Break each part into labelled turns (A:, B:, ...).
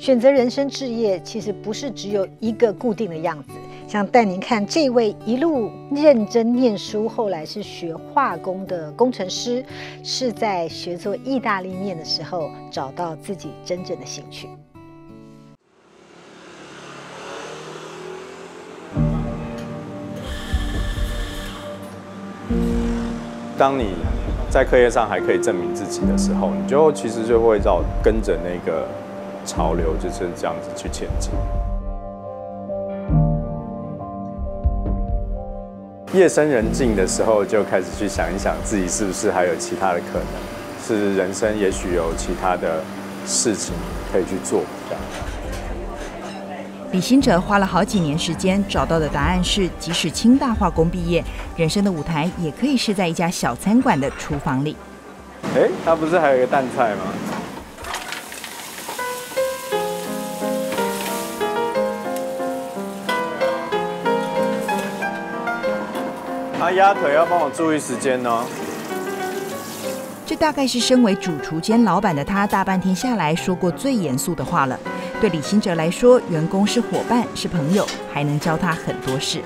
A: 选择人生置业，其实不是只有一个固定的样子。想带您看这位一路认真念书，后来是学化工的工程师，是在学做意大利面的时候找到自己真正的兴趣。
B: 当你在课业上还可以证明自己的时候，你就其实就会绕跟着那个潮流，就是这样子去前进。夜深人静的时候，就开始去想一想，自己是不是还有其他的可能，是人生也许有其他的事情可以去做。这样。
C: 李行哲花了好几年时间，找到的答案是，即使清大化工毕业，人生的舞台也可以是在一家小餐馆的厨房里。
B: 哎，他不是还有一个蛋菜吗？他压腿要帮我注意时间哦。
C: 这大概是身为主厨兼老板的他，大半天下来说过最严肃的话了。对李新哲来说，员工是伙伴，是朋友，还能教他很多事。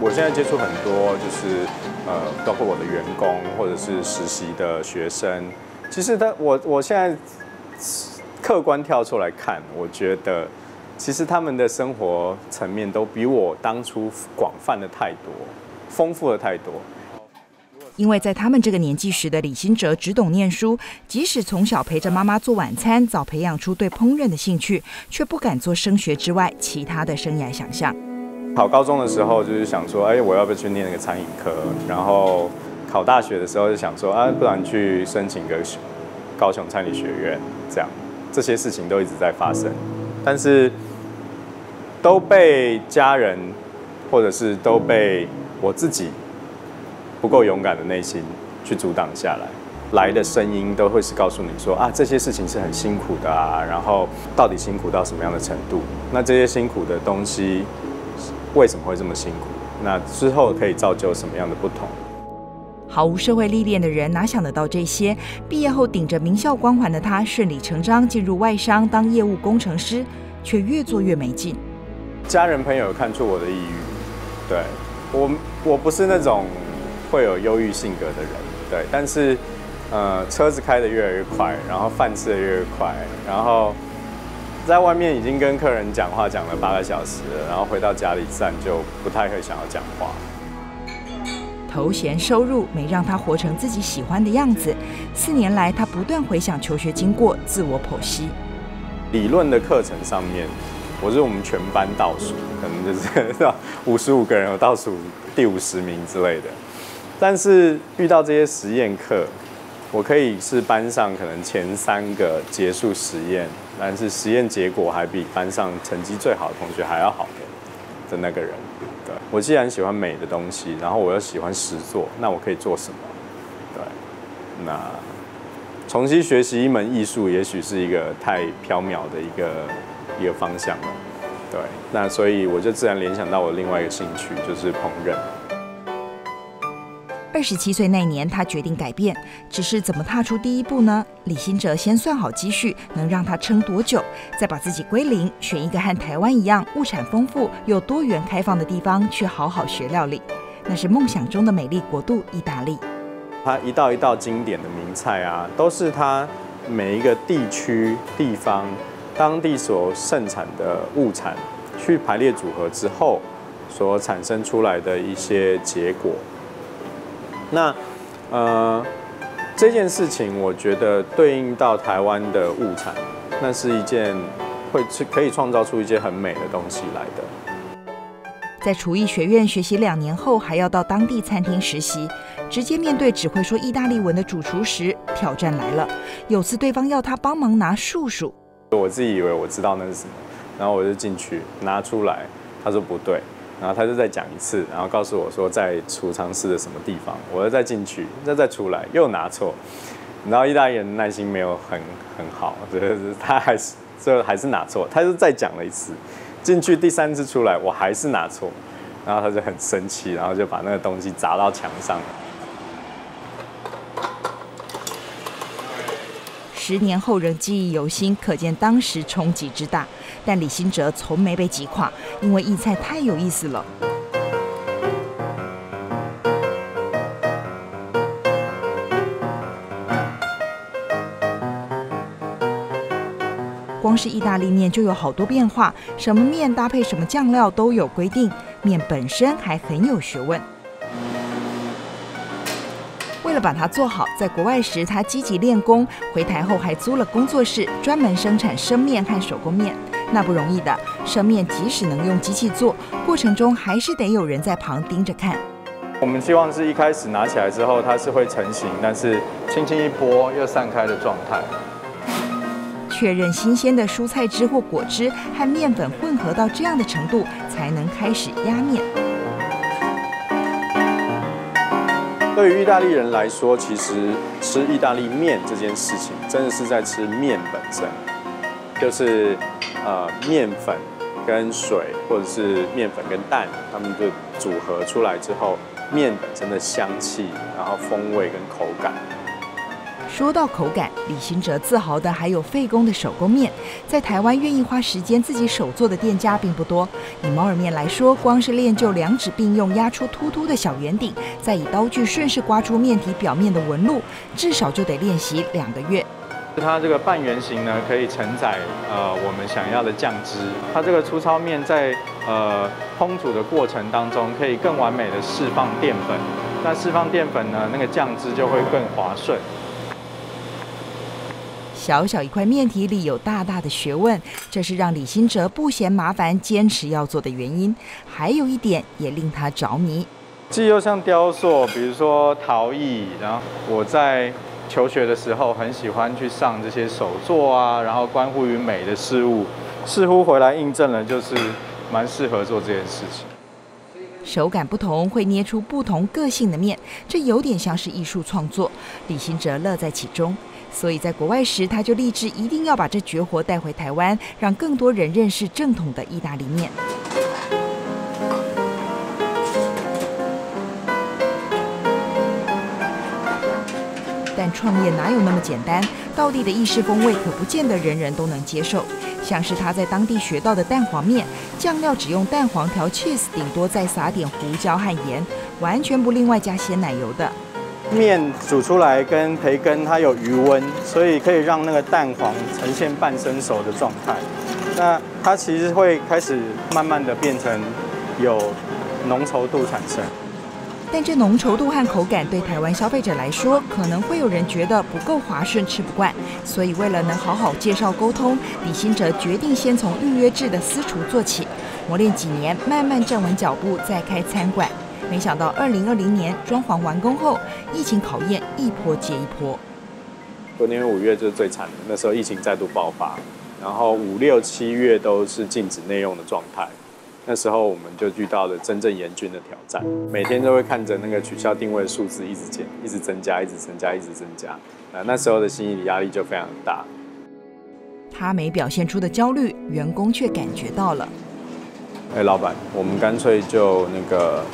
B: 我现在接触很多，就是呃，包括我的员工或者是实习的学生。其实他，我我现在客观跳出来看，我觉得。其实他们的生活层面都比我当初广泛的太多，丰富的太多。
C: 因为在他们这个年纪时的李新哲只懂念书，即使从小陪着妈妈做晚餐，早培养出对烹饪的兴趣，却不敢做升学之外其他的生涯想象。
B: 考高中的时候就是想说，哎，我要不要去念那个餐饮科？然后考大学的时候就想说，啊，不然去申请个高雄餐饮学院。这样，这些事情都一直在发生，但是。都被家人，或者是都被我自己不够勇敢的内心去阻挡下来。来的声音都会是告诉你说啊，这些事情是很辛苦的啊，然后到底辛苦到什么样的程度？那这些辛苦的东西为什么会这么辛苦？那之后可以造就什么样的不同？
C: 毫无社会历练的人哪想得到这些？毕业后顶着名校光环的他，顺理成章进入外商当业务工程师，却越做越没劲。
B: 家人朋友看出我的抑郁，对我我不是那种会有忧郁性格的人，对，但是呃车子开得越来越快，然后饭吃得越快，然后在外面已经跟客人讲话讲了八个小时了，然后回到家里自然就不太会想要讲话。
C: 头衔收入没让他活成自己喜欢的样子，四年来他不断回想求学经过，自我剖析。
B: 理论的课程上面。我是我们全班倒数，可能就是 五十五个人有倒数第五十名之类的。但是遇到这些实验课，我可以是班上可能前三个结束实验，但是实验结果还比班上成绩最好的同学还要好的的那个人。对我既然喜欢美的东西，然后我又喜欢实作，那我可以做什么？对，那重新学习一门艺术，也许是一个太缥缈的一个。一个方向了，对，那所以我就自然联想到我另外一个兴趣就是烹饪。
C: 二十七岁那年，他决定改变，只是怎么踏出第一步呢？李新哲先算好积蓄能让他撑多久，再把自己归零，选一个和台湾一样物产丰富又多元开放的地方去好好学料理，那是梦想中的美丽国度——意大利。
B: 他一道一道经典的名菜啊，都是他每一个地区地方。当地所盛产的物产，去排列组合之后，所产生出来的一些结果。那，呃，这件事情，我觉得对应到台湾的物产，那是一件会是可以创造出一些很美的东西来的。
C: 在厨艺学院学习两年后，还要到当地餐厅实习，直接面对只会说意大利文的主厨时，挑战来了。有次对方要他帮忙拿数数。
B: 我自己以为我知道那是什么，然后我就进去拿出来，他说不对，然后他就再讲一次，然后告诉我说在储藏室的什么地方，我又再进去，再再出来又拿错，然后意大利人耐心没有很很好，就是 他还是最后还是拿错，他就再讲了一次，进去第三次出来我还是拿错，然后他就很生气，然后就把那个东西砸到墙上。
C: 十年后仍记忆犹新，可见当时冲击之大。但李新哲从没被击垮，因为艺菜太有意思了。光是意大利面就有好多变化，什么面搭配什么酱料都有规定，面本身还很有学问。把它做好，在国外时他积极练功，回台后还租了工作室，专门生产生面和手工面。那不容易的，生面即使能用机器做，过程中还是得有人在旁盯着看。
B: 我们希望是一开始拿起来之后，它是会成型，但是轻轻一拨又散开的状态。
C: 确认新鲜的蔬菜汁或果汁和面粉混合到这样的程度，才能开始压面。
B: 对于意大利人来说，其实吃意大利面这件事情，真的是在吃面本身，就是呃面粉跟水，或者是面粉跟蛋，它们就组合出来之后，面本身的香气，然后风味跟口感。
C: 说到口感，李行哲自豪的还有费工的手工面。在台湾，愿意花时间自己手做的店家并不多。以猫耳面来说，光是练就两指并用压出凸凸的小圆顶，再以刀具顺势刮出面体表面的纹路，至少就得练习两个月。
B: 它这个半圆形呢，可以承载呃我们想要的酱汁。它这个粗糙面在呃烹煮的过程当中，可以更完美的释放淀粉。那释放淀粉呢，那个酱汁就会更滑顺。
C: 小小一块面体里有大大的学问，这是让李新哲不嫌麻烦、坚持要做的原因。还有一点也令他着迷，
B: 既又像雕塑，比如说陶艺。然后我在求学的时候，很喜欢去上这些手作啊，然后关乎于美的事物，似乎回来印证了，就是蛮适合做这件事情。
C: 手感不同，会捏出不同个性的面，这有点像是艺术创作。李新哲乐在其中。所以在国外时，他就立志一定要把这绝活带回台湾，让更多人认识正统的意大利面。但创业哪有那么简单？道地的意式风味可不见得人人都能接受。像是他在当地学到的蛋黄面，酱料只用蛋黄调 cheese，顶多再撒点胡椒和盐，完全不另外加鲜奶油的。
B: 面煮出来跟培根它有余温，所以可以让那个蛋黄呈现半生熟的状态。那它其实会开始慢慢的变成有浓稠度产生。
C: 但这浓稠度和口感对台湾消费者来说，可能会有人觉得不够滑顺，吃不惯。所以为了能好好介绍沟通，李新哲决定先从预约制的私厨做起，磨练几年，慢慢站稳脚步，再开餐馆。没想到，二零二零年装潢完工后，疫情考验一波接一波。
B: 昨年五月就是最惨的，那时候疫情再度爆发，然后五六七月都是禁止内用的状态。那时候我们就遇到了真正严峻的挑战，每天都会看着那个取消定位的数字一直减、一直增加、一直增加、一直增加。啊，那时候的心理压力就非常大。
C: 他没表现出的焦虑，员工却感觉到了。
B: 哎，老板，我们干脆就那个。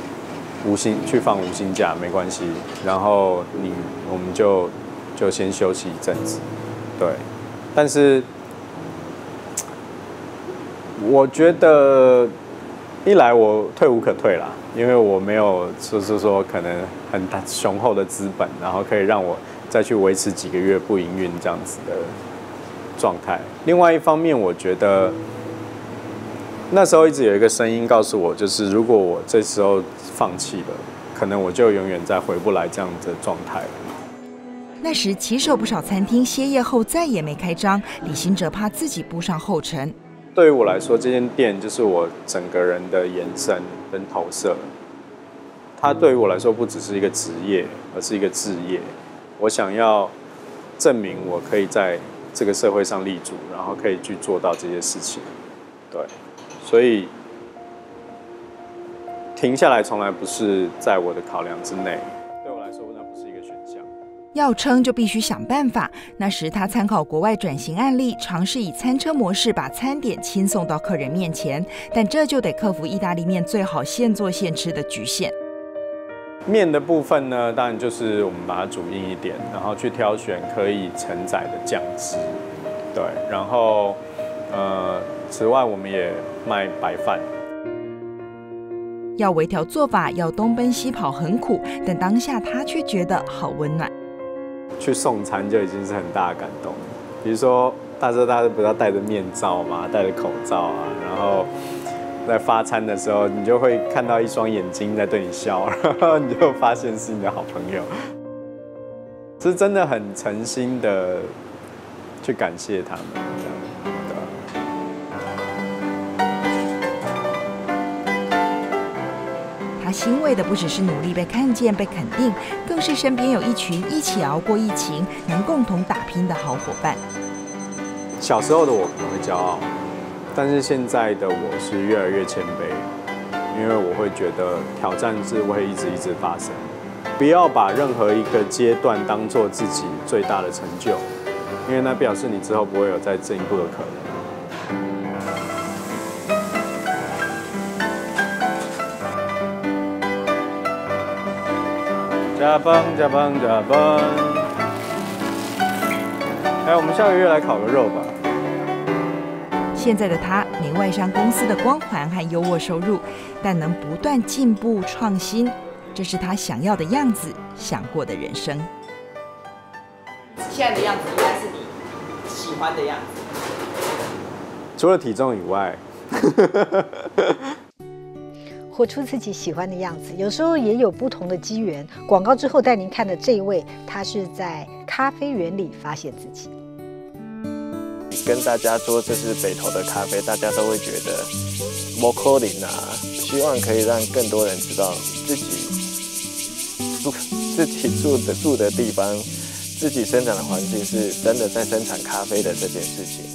B: 无薪去放无薪假没关系，然后你我们就就先休息一阵子，对。但是我觉得一来我退无可退啦，因为我没有就是说可能很大雄厚的资本，然后可以让我再去维持几个月不营运这样子的状态。另外一方面，我觉得。那时候一直有一个声音告诉我，就是如果我这时候放弃了，可能我就永远再回不来这样的状态了。
C: 那时骑手不少餐厅歇业后再也没开张，李行哲怕自己步上后尘。
B: 对于我来说，这间店就是我整个人的延伸跟投射。它对于我来说不只是一个职业，而是一个置业。我想要证明我可以在这个社会上立足，然后可以去做到这些事情。对。所以停下来从来不是在我的考量之内。对我来说，那不是一个选项。
C: 要撑就必须想办法。那时他参考国外转型案例，尝试以餐车模式把餐点轻送到客人面前，但这就得克服意大利面最好现做现吃的局限。
B: 面的部分呢，当然就是我们把它煮硬一点，然后去挑选可以承载的酱汁，对，然后呃，此外我们也卖白饭。
C: 要微调做法，要东奔西跑很苦，但当下他却觉得好温暖。
B: 去送餐就已经是很大的感动，比如说大家大家不要戴着面罩嘛，戴着口罩啊，然后。在发餐的时候，你就会看到一双眼睛在对你笑，你就发现是你的好朋友，是真的很诚心的去感谢他们。
C: 欣慰的不只是努力被看见、被肯定，更是身边有一群一起熬过疫情、能共同打拼的好伙伴。
B: 小时候的我可能会骄傲。但是现在的我是越来越谦卑，因为我会觉得挑战是会一直一直发生，不要把任何一个阶段当做自己最大的成就，因为那表示你之后不会有再进一步的可能。加班加班加班，哎，我们下个月来烤个肉吧。
C: 现在的他没外商公司的光环和优渥收入，但能不断进步创新，这是他想要的样子，想过的人生。
D: 现在的样子应该是你喜欢的样子，
B: 除了体重以外，
A: 活出自己喜欢的样子。有时候也有不同的机缘。广告之后带您看的这一位，他是在咖啡园里发现自己。
E: 跟大家说这是北投的咖啡，大家都会觉得 more calling 啊，希望可以让更多人知道自己住自己住的住的地方，自己生长的环境是真的在生产咖啡的这件事情。